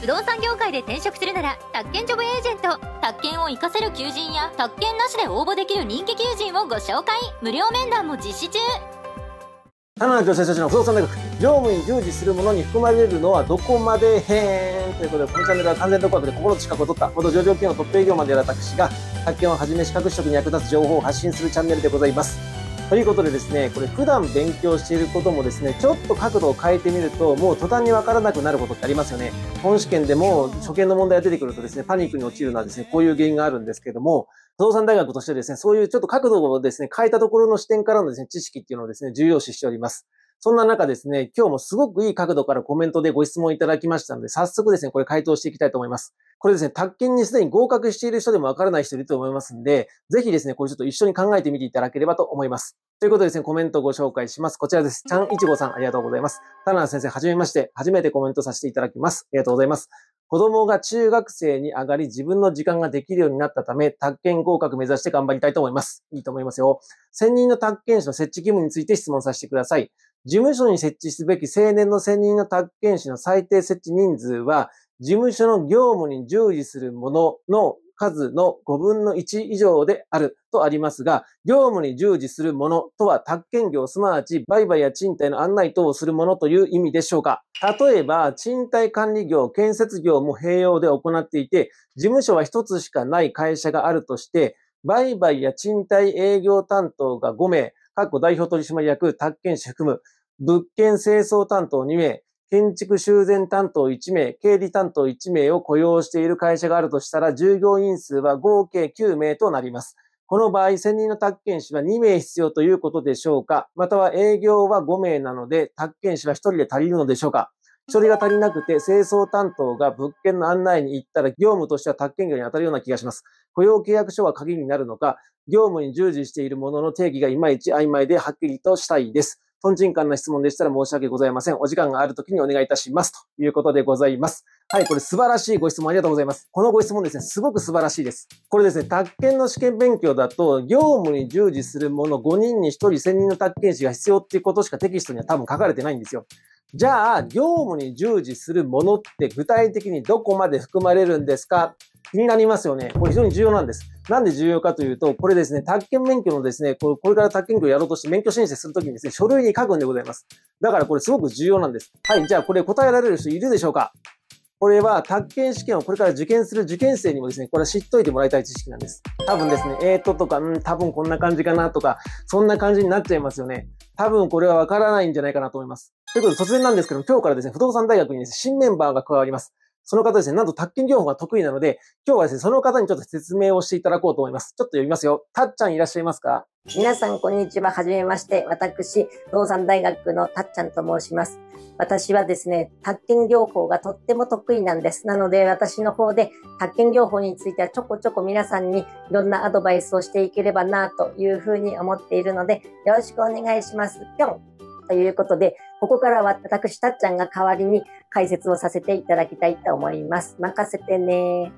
不動産業界で転職するなら宅建ジョブエージェント宅建を活かせる求人や宅建なしで応募できる人気求人をご紹介無料面談も実施中花の女性たちの不動産大学業務に従事するものに含まれるのはどこまで編ということでこのチャンネルは完全独学で心と資格を取った元上場企業のトップ営業までやる私が宅建をはじめ資格取得に役立つ情報を発信するチャンネルでございます。ということでですね、これ普段勉強していることもですね、ちょっと角度を変えてみると、もう途端にわからなくなることってありますよね。本試験でも初見の問題が出てくるとですね、パニックに陥るのはですね、こういう原因があるんですけども、不動産大学としてですね、そういうちょっと角度をですね、変えたところの視点からのですね、知識っていうのをですね、重要視しております。そんな中ですね、今日もすごくいい角度からコメントでご質問いただきましたので、早速ですね、これ回答していきたいと思います。これですね、宅建にすでに合格している人でもわからない人いると思いますんで、ぜひですね、これちょっと一緒に考えてみていただければと思います。ということでですね、コメントをご紹介します。こちらです。ちゃんいちごさん、ありがとうございます。田中先生、はじめまして。初めてコメントさせていただきます。ありがとうございます。子供が中学生に上がり自分の時間ができるようになったため、宅建合格目指して頑張りたいと思います。いいと思いますよ。専任の宅建士の設置義務について質問させてください。事務所に設置すべき青年の専任の宅建士の最低設置人数は、事務所の業務に従事するものの数の5分の1以上であるとありますが、業務に従事するものとは宅建業、すなわち売買や賃貸の案内等をするものという意味でしょうか。例えば、賃貸管理業、建設業も併用で行っていて、事務所は一つしかない会社があるとして、売買や賃貸営業担当が5名、各代表取締役、宅建士含む、物件清掃担当2名、建築修繕担当1名、経理担当1名を雇用している会社があるとしたら、従業員数は合計9名となります。この場合、専任の宅建士は2名必要ということでしょうかまたは営業は5名なので、宅建士は1人で足りるのでしょうか1人が足りなくて、清掃担当が物件の案内に行ったら、業務としては宅建業に当たるような気がします。雇用契約書が鍵になるのか、業務に従事しているものの定義がいまいち曖昧ではっきりとしたいです。トンチンカンな質問でしたら申し訳ございません。お時間があるときにお願いいたします。ということでございます。はい、これ素晴らしいご質問ありがとうございます。このご質問ですね、すごく素晴らしいです。これですね、宅建の試験勉強だと、業務に従事するもの5人に1人1000人の宅建士が必要っていうことしかテキストには多分書かれてないんですよ。じゃあ、業務に従事するものって具体的にどこまで含まれるんですか？気になりますよね。これ非常に重要なんです。なんで重要かというと、これですね、宅建免許のですね、これから宅建業をやろうとして免許申請するときにですね、書類に書くんでございます。だからこれすごく重要なんです。はい、じゃあこれ答えられる人いるでしょうか？これは、宅建試験をこれから受験する受験生にもですね、これは知っといてもらいたい知識なんです。多分ですね、えーととか、うん、多分こんな感じかなとか、そんな感じになっちゃいますよね。多分これはわからないんじゃないかなと思います。ということで、突然なんですけども今日からですね、不動産大学にですね、新メンバーが加わります。その方ですね、なんと宅建業法が得意なので、今日はですね、その方にちょっと説明をしていただこうと思います。ちょっと読みますよ。たっちゃんいらっしゃいますか？皆さん、こんにちは。はじめまして。私、不動産大学のたっちゃんと申します。私はですね、宅建業法がとっても得意なんです。なので、私の方で宅建業法についてはちょこちょこ皆さんにいろんなアドバイスをしていければなというふうに思っているので、よろしくお願いします。ぴょんということで、ここからは私、たっちゃんが代わりに解説をさせていただきたいと思います。任せてね。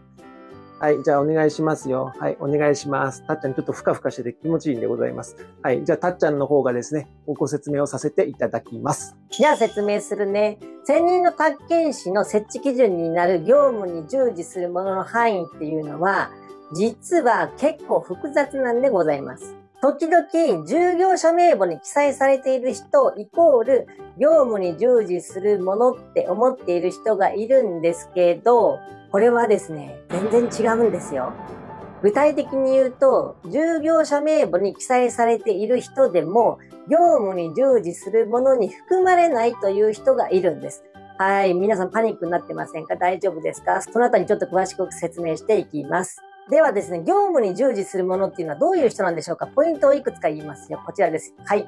はい。じゃあお願いしますよ。はい。お願いします。たっちゃんちょっとふかふかしてて気持ちいいんでございます。はい。じゃあたっちゃんの方がですね、ご説明をさせていただきます。じゃあ説明するね。専任の宅建士の設置基準になる業務に従事するものの範囲っていうのは、実は結構複雑なんでございます。時々、従業者名簿に記載されている人イコール、業務に従事するものって思っている人がいるんですけど、これはですね、全然違うんですよ。具体的に言うと、従業者名簿に記載されている人でも、業務に従事するものに含まれないという人がいるんです。はい。皆さんパニックになってませんか？大丈夫ですか？そのあたりちょっと詳しく説明していきます。ではですね、業務に従事するものっていうのはどういう人なんでしょうか？ポイントをいくつか言いますよ。こちらです。はい。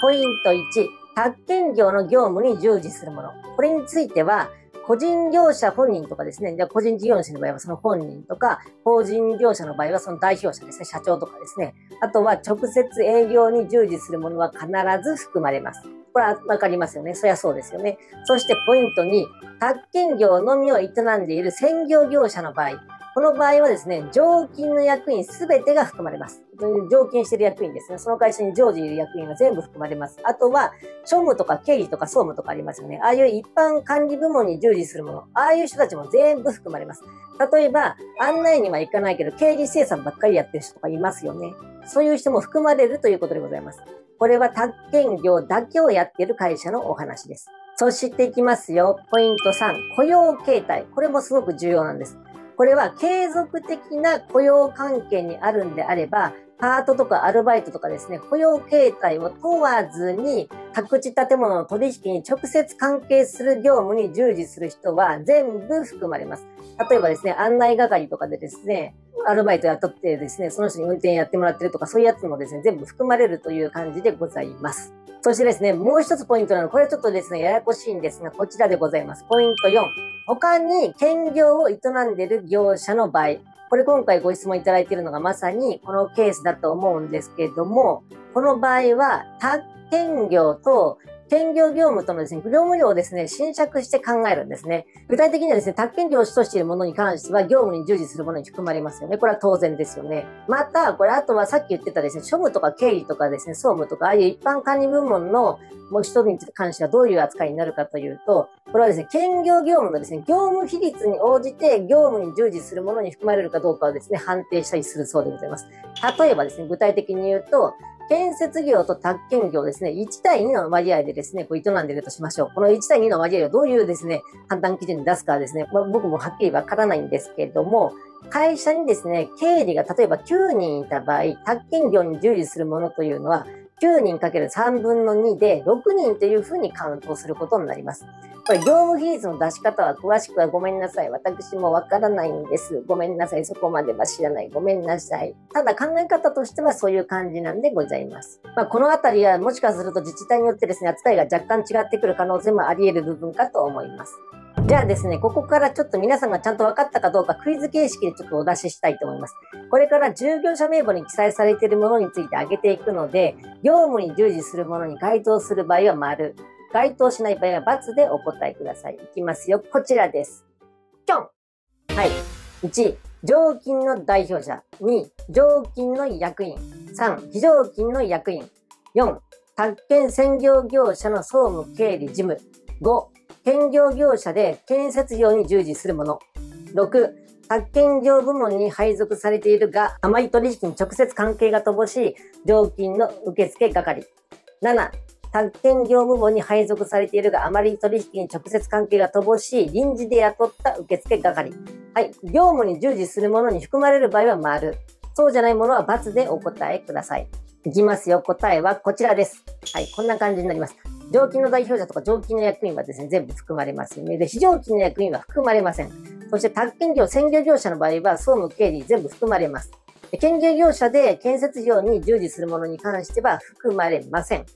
ポイント1、宅建業の業務に従事するもの。これについては、個人業者本人とかですね、じゃあ個人事業主の場合はその本人とか、法人業者の場合はその代表者ですね、社長とかですね。あとは直接営業に従事するものは必ず含まれます。これはわかりますよね。そりゃそうですよね。そしてポイント2、宅建業のみを営んでいる専業業者の場合、この場合はですね、常勤の役員すべてが含まれます。常勤してる役員ですね。その会社に常時いる役員が全部含まれます。あとは、庶務とか経理とか総務とかありますよね。ああいう一般管理部門に従事するもの。ああいう人たちも全部含まれます。例えば、案内には行かないけど、経理生産ばっかりやってる人とかいますよね。そういう人も含まれるということでございます。これは宅建業だけをやっている会社のお話です。そしていきますよ。ポイント3、雇用形態。これもすごく重要なんです。これは継続的な雇用関係にあるんであれば、パートとかアルバイトとかですね、雇用形態を問わずに、宅地建物の取引に直接関係する業務に従事する人は全部含まれます。例えばですね、案内係とかでですね、アルバイト雇ってですね、その人に運転やってもらってるとか、そういうやつもですね、全部含まれるという感じでございます。そしてですね、もう一つポイントなの、これちょっとですね、ややこしいんですが、こちらでございます。ポイント4。他に兼業を営んでいる業者の場合、これ今回ご質問いただいているのがまさにこのケースだと思うんですけれども、この場合は、宅兼業と兼業業務とのですね、業務量をですね、侵釈して考えるんですね。具体的にはですね、宅建業を主としているものに関しては、業務に従事するものに含まれますよね。これは当然ですよね。また、これあとはさっき言ってたですね、庶務とか経理とかですね、総務とか、ああいう一般管理部門のもう人に関してはどういう扱いになるかというと、これはですね、兼業業務のですね、業務比率に応じて業務に従事するものに含まれるかどうかをですね、判定したりするそうでございます。例えばですね、具体的に言うと、建設業と宅建業ですね、1対2の割合でですね、こう営んでるとしましょう。この1対2の割合をどういうですね、判断基準に出すかはですね、まあ、僕もはっきりわからないんですけれども、会社にですね、経理が例えば9人いた場合、宅建業に従事するものというのは、9人かける3分の2で6人というふうにカウントすることになります。これ、業務比率の出し方は詳しくはごめんなさい。私もわからないんです。ごめんなさい。そこまでは知らない。ごめんなさい。ただ考え方としてはそういう感じなんでございます。まあ、このあたりはもしかすると自治体によってですね、扱いが若干違ってくる可能性もあり得る部分かと思います。じゃあですね、ここからちょっと皆さんがちゃんと分かったかどうかクイズ形式でちょっとお出ししたいと思います。これから従業者名簿に記載されているものについて挙げていくので、業務に従事するものに該当する場合は丸、該当しない場合は×でお答えください。いきますよ。こちらです。きょんはい。1、常勤の代表者。2、常勤の役員。3、非常勤の役員。4、宅建専業業者の総務経理事務。5、兼業業者で建設業に従事するもの。6、宅建業部門に配属されているが、あまり取引に直接関係が乏しい常勤の受付係。7、宅建業務部に配属されているが、あまり取引に直接関係が乏しい臨時で雇った受付係。はい。業務に従事するものに含まれる場合は丸。そうじゃないものは×でお答えください。いきますよ。答えはこちらです。はい。こんな感じになります。常勤の代表者とか常勤の役員はですね、全部含まれますよね。で、非常勤の役員は含まれません。そして、宅建業、専業業者の場合は、総務経理全部含まれます。兼業業者で建設業に従事するものに関しては含まれません。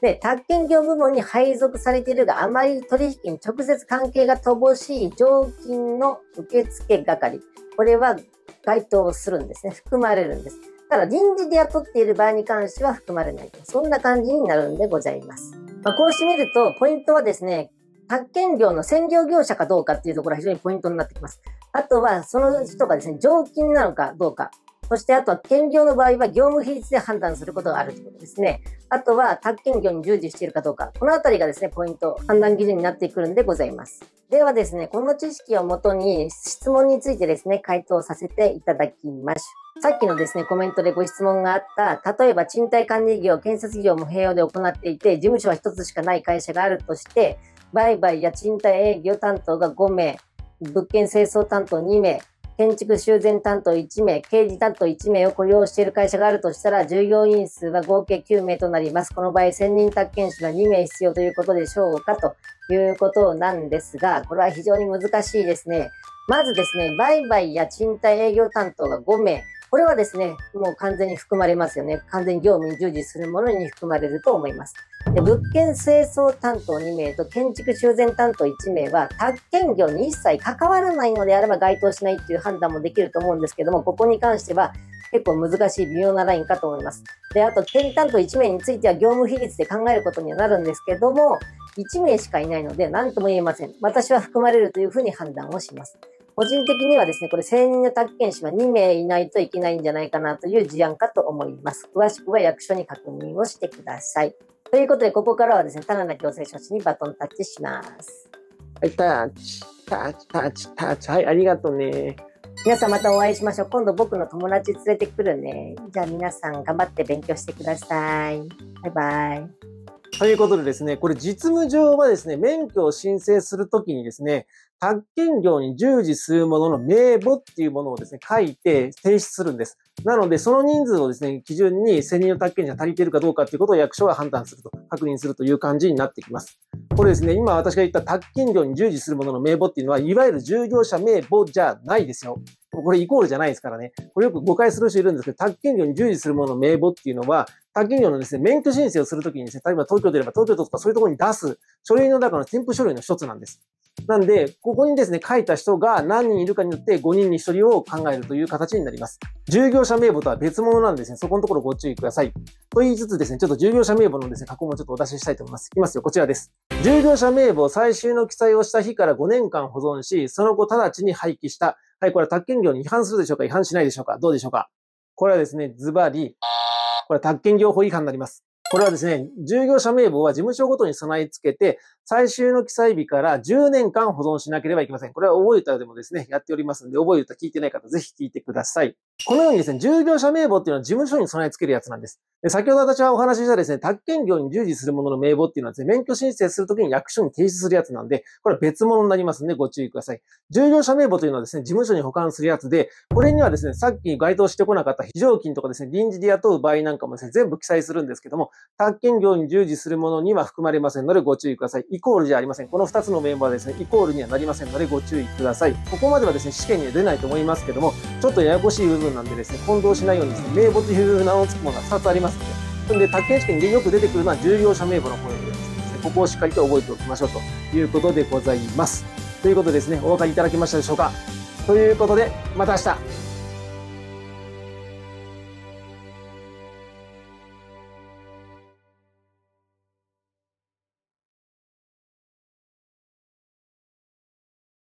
で、宅建業部門に配属されているが、あまり取引に直接関係が乏しい常勤の受付係。これは該当するんですね。含まれるんです。ただ、臨時で雇っている場合に関しては含まれない。そんな感じになるんでございます。まあ、こうしてみると、ポイントはですね、発見業の専業業者かどうかっていうところが非常にポイントになってきます。あとは、その人がですね、常勤なのかどうか。そして、あとは、兼業の場合は業務比率で判断することがあるということですね。あとは、宅建業に従事しているかどうか。このあたりがですね、ポイント、判断基準になってくるんでございます。ではですね、この知識をもとに質問についてですね、回答させていただきます。さっきのですね、コメントでご質問があった、例えば賃貸管理業、建設業も併用で行っていて、事務所は一つしかない会社があるとして、売買や賃貸営業担当が5名、物件清掃担当2名、建築修繕担当1名、刑事担当1名を雇用している会社があるとしたら、従業員数は合計9名となります。この場合、専任宅建士は2名必要ということでしょうかということなんですが、これは非常に難しいですね。まずですね、売買や賃貸営業担当が5名、これはですね、もう完全に含まれますよね。完全に業務に従事するものに含まれると思います。で物件清掃担当2名と建築修繕担当1名は、宅建業に一切関わらないのであれば該当しないっていう判断もできると思うんですけども、ここに関しては結構難しい微妙なラインかと思います。で、あと、経理担当1名については業務比率で考えることにはなるんですけども、1名しかいないので何とも言えません。私は含まれるというふうに判断をします。個人的にはですね、これ専任の宅建士は2名いないといけないんじゃないかなという事案かと思います。詳しくは役所に確認をしてください。ということで、ここからはですね、棚田行政書士にバトンタッチします。はい、タッチ、タッチ、タッチ、タッチ。はい、ありがとうね。皆さんまたお会いしましょう。今度僕の友達連れてくるね。じゃあ皆さん頑張って勉強してください。バイバイ。ということでですね、これ実務上はですね、免許を申請するときにですね、宅建業に従事するものの名簿っていうものをですね、書いて提出するんです。なので、その人数をですね、基準に専任の宅建士が足りてるかどうかっていうことを役所が判断すると、確認するという感じになってきます。これですね、今私が言った宅建業に従事するものの名簿っていうのは、いわゆる従業者名簿じゃないですよ。これイコールじゃないですからね。これよく誤解する人いるんですけど、宅建業に従事するものの名簿っていうのは、宅建業のですね、免許申請をするときにですね、例えば東京であれば東京都とかそういうところに出す書類の中の添付書類の一つなんです。なんで、ここにですね、書いた人が何人いるかによって5人に1人を考えるという形になります。従業者名簿とは別物なんですね。そこのところご注意ください。と言いつつですね、ちょっと従業者名簿のですね、加工もちょっとお出ししたいと思います。いきますよ、こちらです。従業者名簿最終の記載をした日から5年間保存し、その後直ちに廃棄した。はい、これは宅建業に違反するでしょうか？違反しないでしょうか？どうでしょうか？これはですね、ズバリ、これは宅建業法違反になります。これはですね、従業者名簿は事務所ごとに備え付けて、最終の記載日から10年間保存しなければいけません。これは覚え歌でもですね、やっておりますので、覚え歌聞いてない方、ぜひ聞いてください。このようにですね、従業者名簿っていうのは事務所に備え付けるやつなんです。で先ほど私はお話ししたですね、宅建業に従事するものの名簿っていうのはですね、免許申請するときに役所に提出するやつなんで、これは別物になりますのでご注意ください。従業者名簿というのはですね、事務所に保管するやつで、これにはですね、さっき該当してこなかった非常勤とかですね、臨時で雇う場合なんかもですね、全部記載するんですけども、宅建業に従事するものには含まれませんのでご注意ください。イコールじゃありません。この2つの名簿はですね、イコールにはなりませんのでご注意ください。ここまではですね、試験には出ないと思いますけども、ちょっとややこしい部分なんでですね、混同しないようにですね、名簿という名の付くものが2つありますので、それで、宅建試験でよく出てくるのは従業者名簿のポイントですね。ここをしっかりと覚えておきましょうということでございます。ということでですね、お分かりいただけましたでしょうかということで、また明日